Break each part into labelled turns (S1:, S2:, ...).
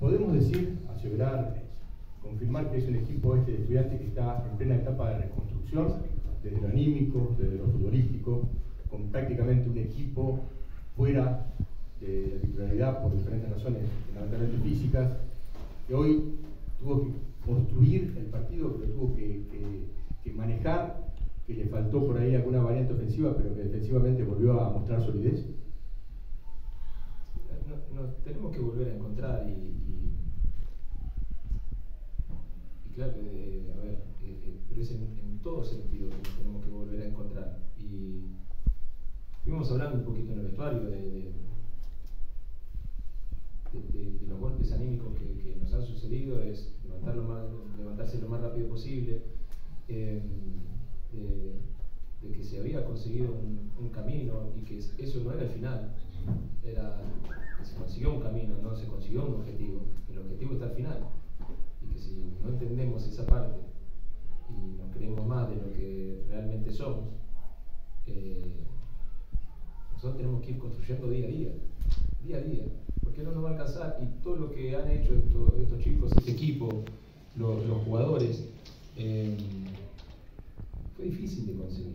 S1: podemos decir, asegurar, confirmar que es un equipo este de estudiantes que está en plena etapa de reconstrucción, desde lo anímico, desde lo futbolístico, con prácticamente un equipo fuera de la titularidad por diferentes razones, fundamentalmente físicas, que hoy tuvo que construir el partido, pero tuvo que, manejar, que le faltó por ahí alguna variante ofensiva, pero que defensivamente volvió a mostrar solidez.
S2: Nos tenemos que volver a encontrar y, claro, eh, a ver, eh, eh, pero es en, todo sentido que nos tenemos que volver a encontrar. Y íbamos hablando un poquito en el vestuario de los golpes anímicos que, nos han sucedido es levantarse lo más rápido posible, em, de, que se había conseguido un, camino y que eso no era el final, era se consiguió un camino, no se consiguió un objetivo, el objetivo está al final y que si no entendemos esa parte y nos creemos más de lo que realmente somos, eh, nosotros tenemos que ir construyendo día a día, día a día porque no nos va a alcanzar y todo lo que han hecho estos, chicos, este equipo, los, jugadores, eh, fue difícil de conseguir.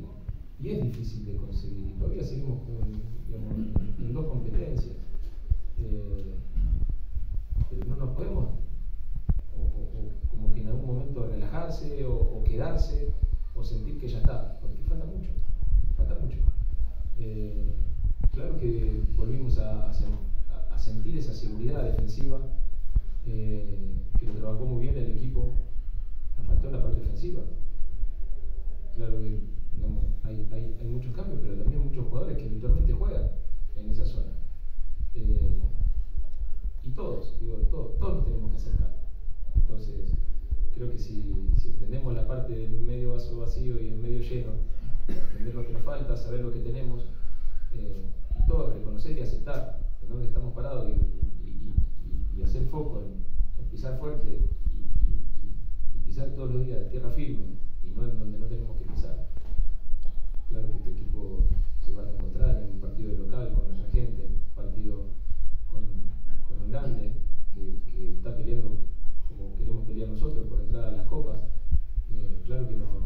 S2: Y es difícil de conseguir. Todavía seguimos en dos competencias. Eh, pero no nos podemos, o, como que en algún momento o, quedarse o sentir que ya está, porque falta mucho, falta mucho. Eh, claro que volvimos a, sentir esa seguridad defensiva, eh, que lo trabajó muy bien el equipo, nos faltó en la parte ofensiva. Claro que hay, muchos cambios, pero también muchos jugadores que habitualmente juegan en esa zona. Eh, y todos, digo, todos, todos tenemos que acercar. Entonces, creo que si, entendemos la parte del medio vaso vacío y el medio lleno, entender lo que nos falta, saber lo que tenemos, eh, y todo, reconocer y aceptar en dónde estamos parados y, hacer foco en, pisar fuerte y, pisar todos los días de tierra firme y no en donde no tenemos que pisar. Claro que este equipo Logan or